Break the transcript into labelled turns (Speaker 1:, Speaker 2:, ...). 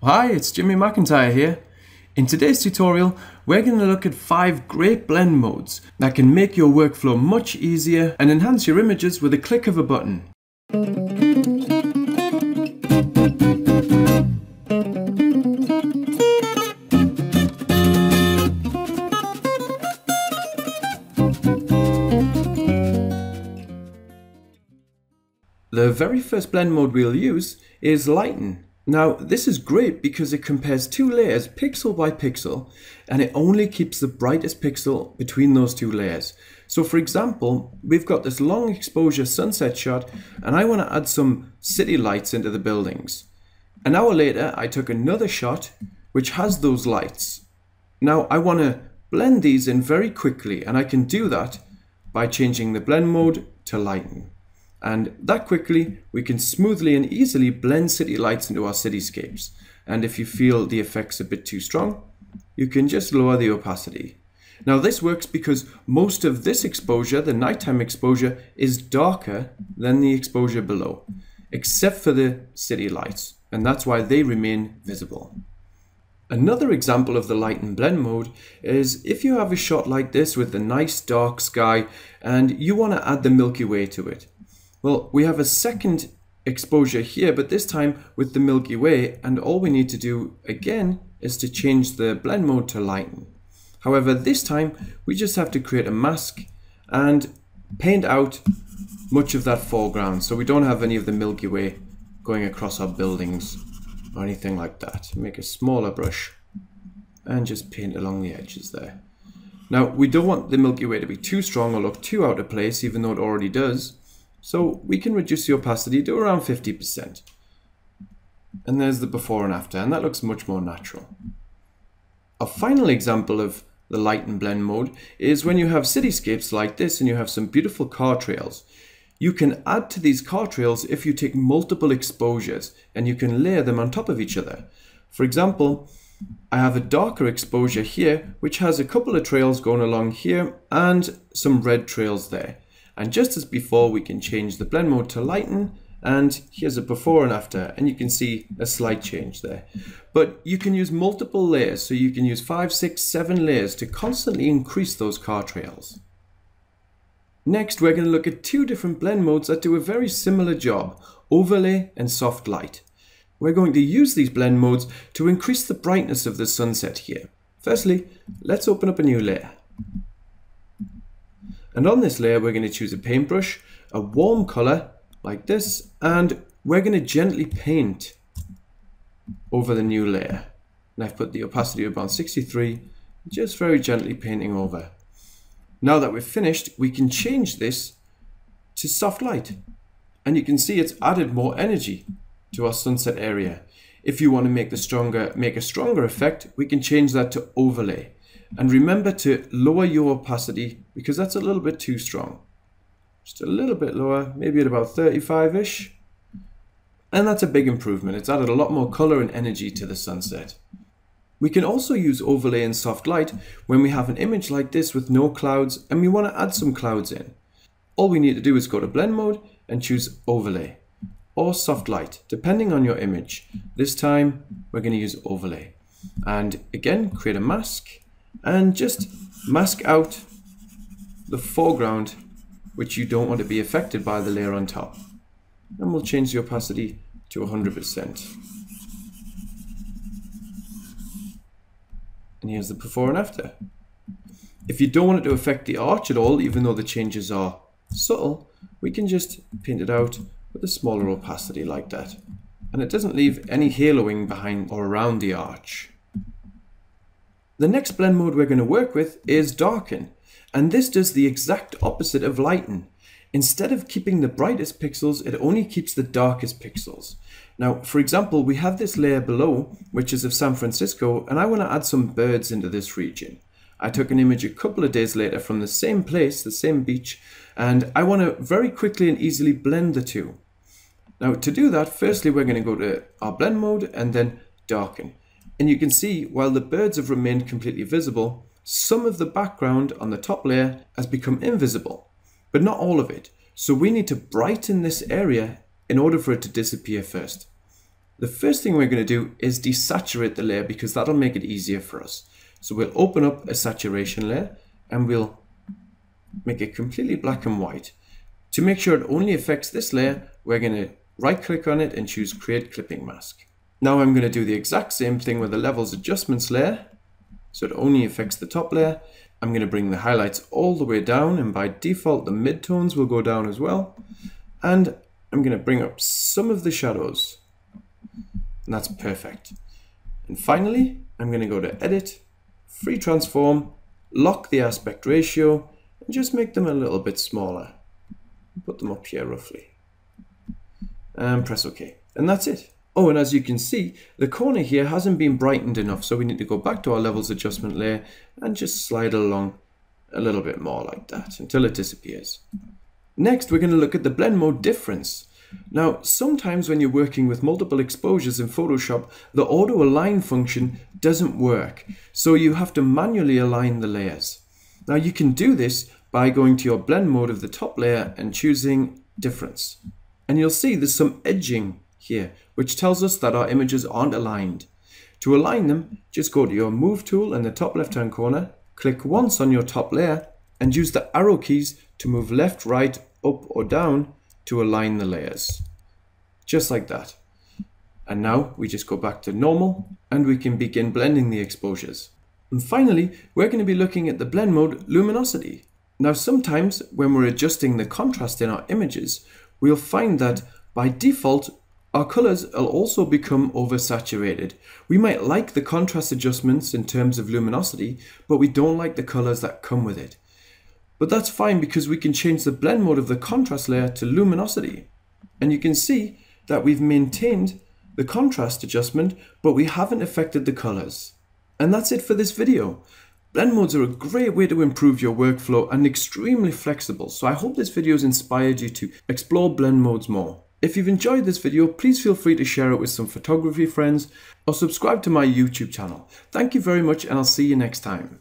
Speaker 1: Hi, it's Jimmy McIntyre here. In today's tutorial, we're going to look at 5 great blend modes that can make your workflow much easier and enhance your images with a click of a button. The very first blend mode we'll use is Lighten. Now this is great because it compares two layers pixel by pixel and it only keeps the brightest pixel between those two layers. So for example, we've got this long exposure sunset shot and I want to add some city lights into the buildings. An hour later I took another shot which has those lights. Now I want to blend these in very quickly and I can do that by changing the blend mode to lighten. And that quickly, we can smoothly and easily blend city lights into our cityscapes. And if you feel the effects a bit too strong, you can just lower the opacity. Now this works because most of this exposure, the nighttime exposure, is darker than the exposure below, except for the city lights, and that's why they remain visible. Another example of the lighten blend mode is if you have a shot like this with a nice dark sky and you want to add the Milky Way to it. Well, we have a second exposure here, but this time with the Milky Way, and all we need to do again is to change the blend mode to lighten. However, this time we just have to create a mask and paint out much of that foreground so we don't have any of the Milky Way going across our buildings or anything like that. Make a smaller brush and just paint along the edges there. Now, we don't want the Milky Way to be too strong or look too out of place, even though it already does. So we can reduce the opacity to around 50%. And there's the before and after, and that looks much more natural. A final example of the lighten blend mode is when you have cityscapes like this and you have some beautiful car trails. You can add to these car trails if you take multiple exposures and you can layer them on top of each other. For example, I have a darker exposure here which has a couple of trails going along here and some red trails there. And just as before, we can change the blend mode to lighten and here's a before and after and you can see a slight change there. But you can use multiple layers so you can use five six seven layers to constantly increase those car trails next we're going to look at two different blend modes that do a very similar job overlay and soft light. We're going to use these blend modes to increase the brightness of the sunset here. Firstly let's open up a new layer and on this layer, we're going to choose a paintbrush, a warm color like this, and we're going to gently paint over the new layer. And I've put the opacity about 63, just very gently painting over. Now that we've finished, we can change this to soft light. And you can see it's added more energy to our sunset area. If you want to make the stronger, make a stronger effect, we can change that to overlay. And remember to lower your opacity because that's a little bit too strong. Just a little bit lower, maybe at about 35-ish. And that's a big improvement. It's added a lot more color and energy to the sunset. We can also use overlay and soft light when we have an image like this with no clouds and we want to add some clouds in. All we need to do is go to blend mode and choose overlay or soft light, depending on your image. This time we're going to use overlay. And again, create a mask and just mask out the foreground which you don't want to be affected by the layer on top. And we'll change the opacity to 100%. And here's the before and after. If you don't want it to affect the arch at all, even though the changes are subtle, we can just paint it out with a smaller opacity like that. And it doesn't leave any haloing behind or around the arch. The next blend mode we're going to work with is darken, and this does the exact opposite of lighten. Instead of keeping the brightest pixels, it only keeps the darkest pixels. Now, for example, we have this layer below, which is of San Francisco, and I want to add some birds into this region. I took an image a couple of days later from the same place, the same beach, and I want to very quickly and easily blend the two. Now, to do that, firstly, we're going to go to our blend mode and then darken. And you can see while the birds have remained completely visible, some of the background on the top layer has become invisible, but not all of it. So we need to brighten this area in order for it to disappear first. the first thing we're going to do is desaturate the layer because that'll make it easier for us. So we'll open up a saturation layer and we'll make it completely black and white. To make sure it only affects this layer, we're going to right click on it and choose create clipping mask. Now I'm going to do the exact same thing with the levels adjustments layer. So it only affects the top layer. I'm going to bring the highlights all the way down and by default the midtones will go down as well. And I'm going to bring up some of the shadows. And that's perfect. And finally, I'm going to go to edit, free transform, lock the aspect ratio, and just make them a little bit smaller. Put them up here roughly. And press OK. And that's it. Oh, and as you can see, the corner here hasn't been brightened enough, so we need to go back to our levels adjustment layer and just slide along a little bit more like that until it disappears. Next, we're going to look at the blend mode difference. Now, sometimes when you're working with multiple exposures in Photoshop, the auto align function doesn't work, so you have to manually align the layers. Now, you can do this by going to your blend mode of the top layer and choosing difference. And you'll see there's some edging here, which tells us that our images aren't aligned. To align them, just go to your Move tool in the top left hand corner, click once on your top layer, and use the arrow keys to move left, right, up or down to align the layers. Just like that. And now we just go back to normal and we can begin blending the exposures. And finally, we're going to be looking at the blend mode luminosity. Now sometimes when we're adjusting the contrast in our images, we'll find that by default our colors will also become oversaturated. We might like the contrast adjustments in terms of luminosity, but we don't like the colors that come with it. But that's fine because we can change the blend mode of the contrast layer to luminosity. And you can see that we've maintained the contrast adjustment, but we haven't affected the colors. And that's it for this video. Blend modes are a great way to improve your workflow and extremely flexible, so I hope this video has inspired you to explore blend modes more. If you've enjoyed this video, please feel free to share it with some photography friends or subscribe to my YouTube channel. Thank you very much and I'll see you next time.